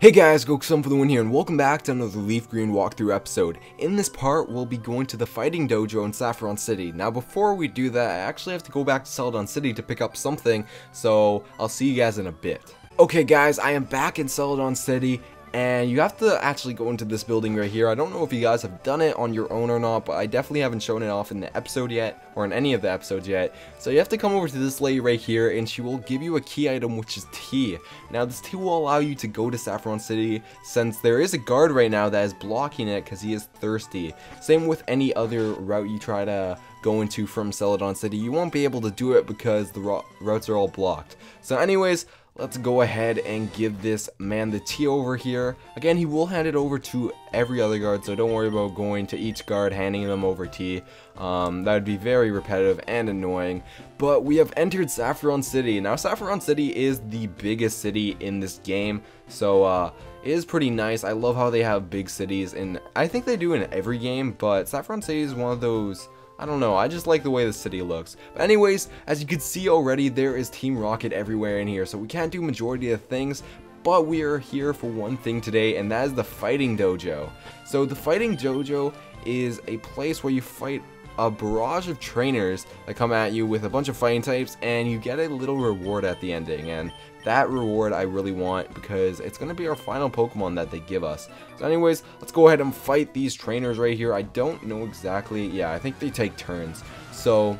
Hey guys, GokuSon for the win here, and welcome back to another Leaf Green walkthrough episode. In this part, we'll be going to the Fighting Dojo in Saffron City. Now before we do that, I actually have to go back to Celadon City to pick up something, so I'll see you guys in a bit. Okay guys, I am back in Celadon City, and you have to actually go into this building right here. I don't know if you guys have done it on your own or not, but I definitely haven't shown it off in the episode yet, or in any of the episodes yet. So you have to come over to this lady right here, and she will give you a key item, which is tea. Now this tea will allow you to go to Saffron City, since there is a guard right now that is blocking it because he is thirsty. Same with any other route you try to go into from Celadon City. You won't be able to do it because the routes are all blocked. So anyways, let's go ahead and give this man the tea over here. Again, he will hand it over to every other guard, so don't worry about going to each guard handing them over tea. Um, that would be very repetitive and annoying. But we have entered Saffron City. Now, Saffron City is the biggest city in this game, so uh, it is pretty nice. I love how they have big cities, and I think they do in every game, but Saffron City is one of those I don't know, I just like the way the city looks. But anyways, as you can see already, there is Team Rocket everywhere in here, so we can't do majority of things, but we are here for one thing today, and that is the Fighting Dojo. So the Fighting Dojo is a place where you fight a barrage of trainers that come at you with a bunch of fighting types and you get a little reward at the ending and that reward I really want because it's going to be our final Pokemon that they give us. So anyways, let's go ahead and fight these trainers right here. I don't know exactly, yeah, I think they take turns. So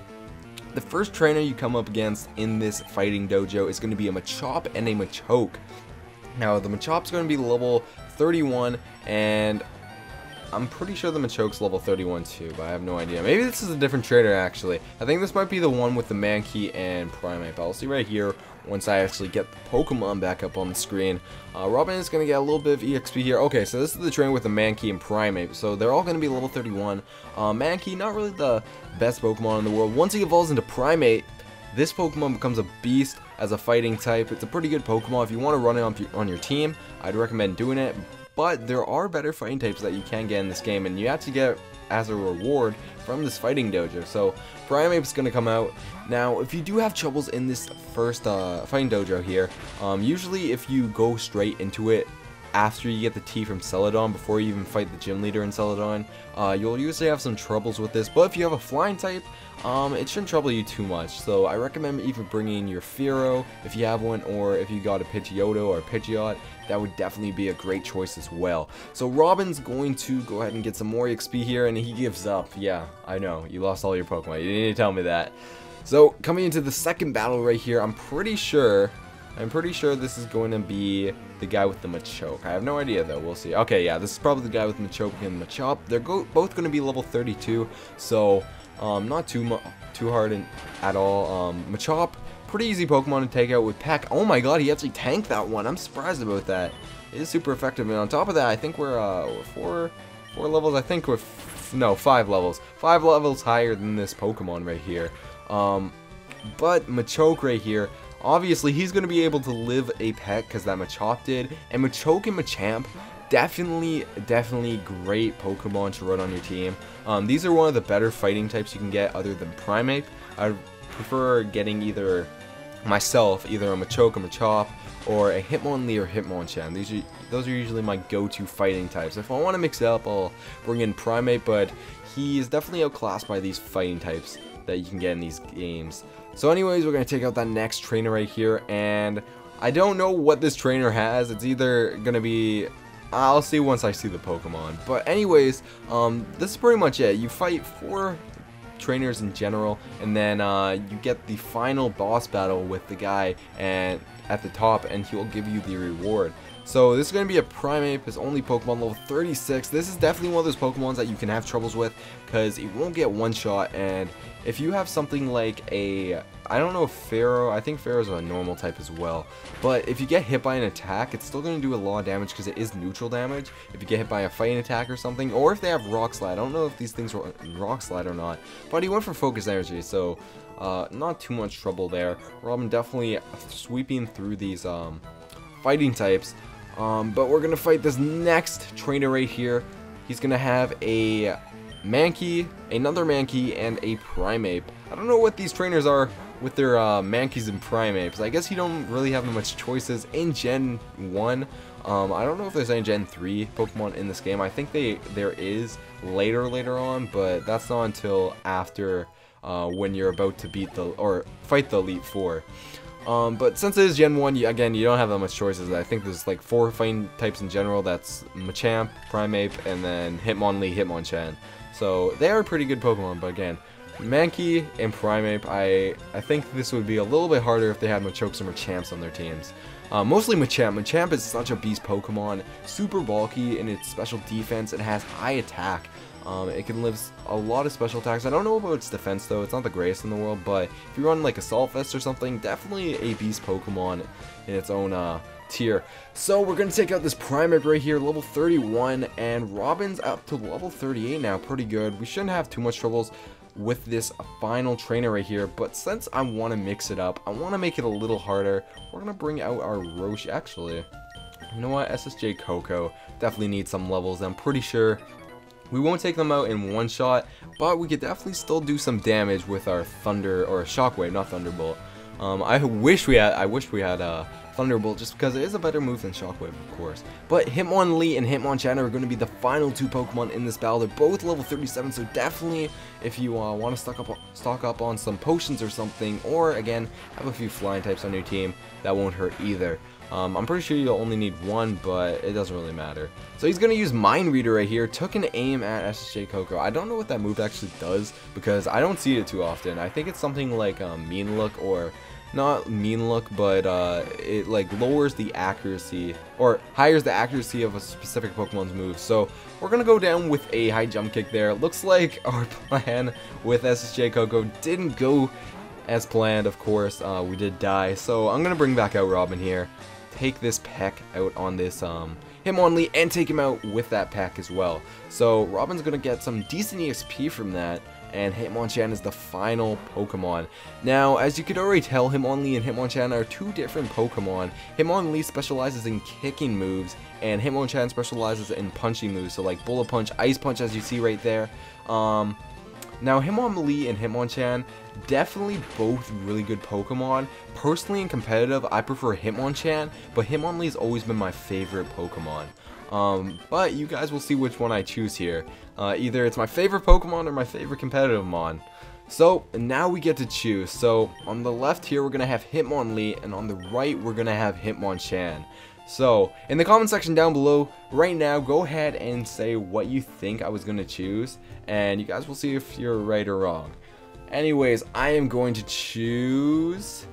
the first trainer you come up against in this fighting dojo is going to be a Machop and a Machoke. Now the Machop's going to be level 31 and I'm pretty sure the Machoke's level 31 too, but I have no idea. Maybe this is a different trainer actually. I think this might be the one with the Mankey and Primeape. I'll see right here once I actually get the Pokemon back up on the screen. Uh, Robin is going to get a little bit of EXP here. Okay, so this is the trainer with the Mankey and Primeape. So they're all going to be level 31. Uh, Mankey, not really the best Pokemon in the world. Once he evolves into Primeape, this Pokemon becomes a beast as a fighting type. It's a pretty good Pokemon. If you want to run it on, on your team, I'd recommend doing it but there are better fighting types that you can get in this game, and you have to get as a reward from this fighting dojo. So Primeape's going to come out. Now, if you do have troubles in this first uh, fighting dojo here, um, usually if you go straight into it after you get the tea from Celadon, before you even fight the gym leader in Celadon, uh, you'll usually have some troubles with this. But if you have a flying type, um, it shouldn't trouble you too much. So I recommend even bringing your Fearow if you have one, or if you got a Pidgeotto or a Pidgeot, that would definitely be a great choice as well. So Robin's going to go ahead and get some more XP here, and he gives up. Yeah, I know, you lost all your Pokemon. You didn't tell me that. So coming into the second battle right here, I'm pretty sure, I'm pretty sure this is going to be the guy with the Machoke. I have no idea though, we'll see. Okay, yeah, this is probably the guy with Machoke and Machop. They're go both going to be level 32, so um, not too too hard in, at all. Um, Machop, pretty easy Pokemon to take out with Peck. Oh my god, he actually tanked that one. I'm surprised about that. It is super effective. And on top of that, I think we're, uh, we're four, four levels. I think we're, no, five levels. Five levels higher than this Pokemon right here. Um, but Machoke right here, obviously he's going to be able to live a Peck because that Machop did. And Machoke and Machamp, definitely, definitely great Pokemon to run on your team. Um, these are one of the better fighting types you can get other than Primeape. I prefer getting either myself, either a Machoke, a Machop, or a Hitmonlee or Hitmonchan. These are, those are usually my go-to fighting types. If I want to mix it up, I'll bring in Primeape, but he is definitely outclassed by these fighting types that you can get in these games. So anyways, we're going to take out that next trainer right here, and I don't know what this trainer has. It's either going to be I'll see once I see the Pokemon. But anyways, um, this is pretty much it. You fight four trainers in general, and then uh, you get the final boss battle with the guy and at the top, and he will give you the reward. So this is going to be a Primeape, his only Pokemon level 36. This is definitely one of those Pokemons that you can have troubles with because it won't get one shot and if you have something like a, I don't know if Fearow, I think Fearow's a normal type as well, but if you get hit by an attack, it's still going to do a lot of damage because it is neutral damage. If you get hit by a fighting attack or something, or if they have Rock Slide, I don't know if these things were Rock Slide or not, but he went for Focus Energy, so uh, not too much trouble there. Robin definitely sweeping through these um, fighting types, um, but we're going to fight this next trainer right here. He's going to have a Mankey, another Mankey, and a Primeape. I don't know what these trainers are with their uh, Mankeys and Primeapes. I guess you don't really have much choices in Gen 1. Um, I don't know if there's any Gen 3 Pokemon in this game. I think they there is later later on, but that's not until after uh, when you're about to beat the or fight the Elite Four. Um, but since it is Gen 1, you, again, you don't have that much choices. I think there's like four fighting types in general. That's Machamp, Primeape, and then Hitmonlee, Hitmonchan. So they are pretty good Pokemon, but again, Mankey and Primeape, I, I think this would be a little bit harder if they had Machokes and Machamps on their teams. Uh, mostly Machamp. Machamp is such a beast Pokemon, super bulky in its special defense, it has high attack. Um, it can live a lot of special attacks. I don't know about its defense though, it's not the greatest in the world, but if you run like Assault Vest or something, definitely a beast Pokemon in its own uh, tier. So we're going to take out this Primeape right here, level 31, and Robin's up to level 38 now, pretty good. We shouldn't have too much troubles with this final trainer right here, but since I want to mix it up, I want to make it a little harder, we're going to bring out our Roshi, actually. You know what, SSJ Coco definitely needs some levels, I'm pretty sure we won't take them out in one shot, but we could definitely still do some damage with our Thunder, or Shockwave, not Thunderbolt. Um, I wish we had, I wish we had, uh, Thunderbolt just because it is a better move than Shockwave, of course. But Hitmonlee and Hitmonchan are going to be the final two Pokemon in this battle. They're both level 37, so definitely if you uh, want to stock up, stock up on some potions or something, or again, have a few flying types on your team, that won't hurt either. Um, I'm pretty sure you'll only need one, but it doesn't really matter. So he's going to use Mind Reader right here, took an aim at SSJ Coco. I don't know what that move actually does, because I don't see it too often. I think it's something like um, Mean Look or not mean look, but uh, it like lowers the accuracy or higher the accuracy of a specific Pokemon's move. So we're gonna go down with a high jump kick there. Looks like our plan with SSJ Coco didn't go as planned, of course. Uh, we did die, so I'm gonna bring back out Robin here, take this peck out on this um, Hitmonlee, and take him out with that Peck as well. So Robin's gonna get some decent EXP from that and Hitmonchan is the final Pokemon. Now, as you could already tell, Hitmonlee and Hitmonchan are two different Pokemon. Hitmonlee specializes in kicking moves, and Hitmonchan specializes in punching moves, so like Bullet Punch, Ice Punch as you see right there. Um, now, Hitmonlee and Hitmonchan, definitely both really good Pokemon. Personally in competitive, I prefer Hitmonchan, but Hitmonlee's always been my favorite Pokemon. Um, but you guys will see which one I choose here. Uh, either it's my favorite Pokemon or my favorite competitive Mon. So, now we get to choose. So, on the left here, we're going to have Hitmonlee, and on the right, we're going to have Hitmonchan. So, in the comment section down below, right now, go ahead and say what you think I was going to choose, and you guys will see if you're right or wrong. Anyways, I am going to choose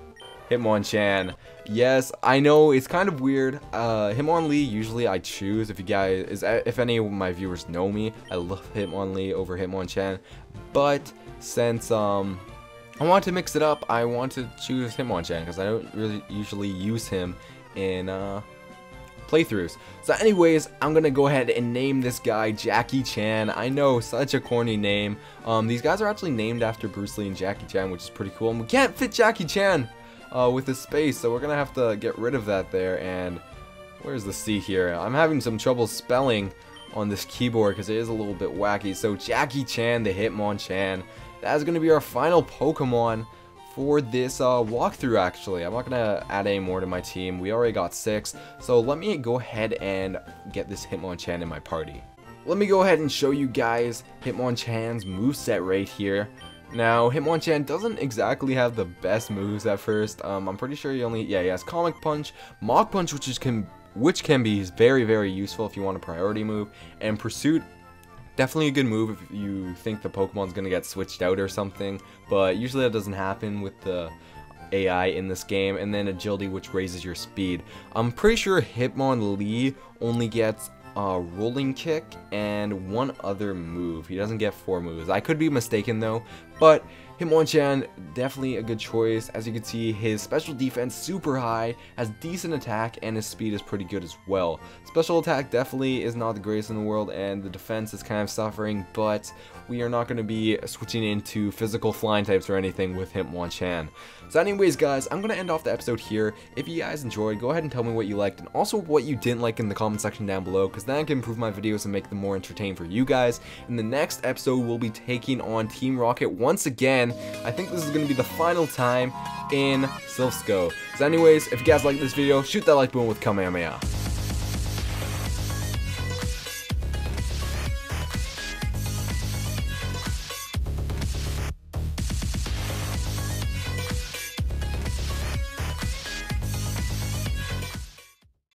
Hitmonchan. Yes, I know it's kind of weird. Uh, Hitmonlee usually I choose. If you guys, if any of my viewers know me, I love Hitmonlee over Hitmonchan. But since um, I want to mix it up, I want to choose Hitmonchan because I don't really usually use him in uh, playthroughs. So anyways, I'm gonna go ahead and name this guy Jackie Chan. I know, such a corny name. Um, these guys are actually named after Bruce Lee and Jackie Chan, which is pretty cool. And we can't fit Jackie Chan uh, with the space, so we're gonna have to get rid of that there, and where's the C here? I'm having some trouble spelling on this keyboard because it is a little bit wacky, so Jackie Chan, the Hitmonchan, that's gonna be our final Pokemon for this uh, walkthrough actually. I'm not gonna add any more to my team, we already got six, so let me go ahead and get this Hitmonchan in my party. Let me go ahead and show you guys Hitmonchan's moveset right here. Now, Hitmonchan doesn't exactly have the best moves at first. Um, I'm pretty sure he only, yeah, he has Comet Punch, Mach Punch, which is can, which can be very, very useful if you want a priority move, and Pursuit, definitely a good move if you think the Pokemon's gonna get switched out or something, but usually that doesn't happen with the AI in this game, and then Agility, which raises your speed. I'm pretty sure Hitmonlee only gets uh, rolling kick, and one other move. He doesn't get four moves. I could be mistaken though, but Hitmonchan, definitely a good choice. As you can see, his special defense super high, has decent attack, and his speed is pretty good as well. Special attack definitely is not the greatest in the world, and the defense is kind of suffering, but we are not going to be switching into physical flying types or anything with him Hitmonchan. So anyways, guys, I'm going to end off the episode here. If you guys enjoyed, go ahead and tell me what you liked, and also what you didn't like in the comment section down below, because then I can improve my videos and make them more entertaining for you guys. In the next episode, we'll be taking on Team Rocket once again. I think this is going to be the final time in Silph So anyways, if you guys like this video, shoot that like button with Kamehameha.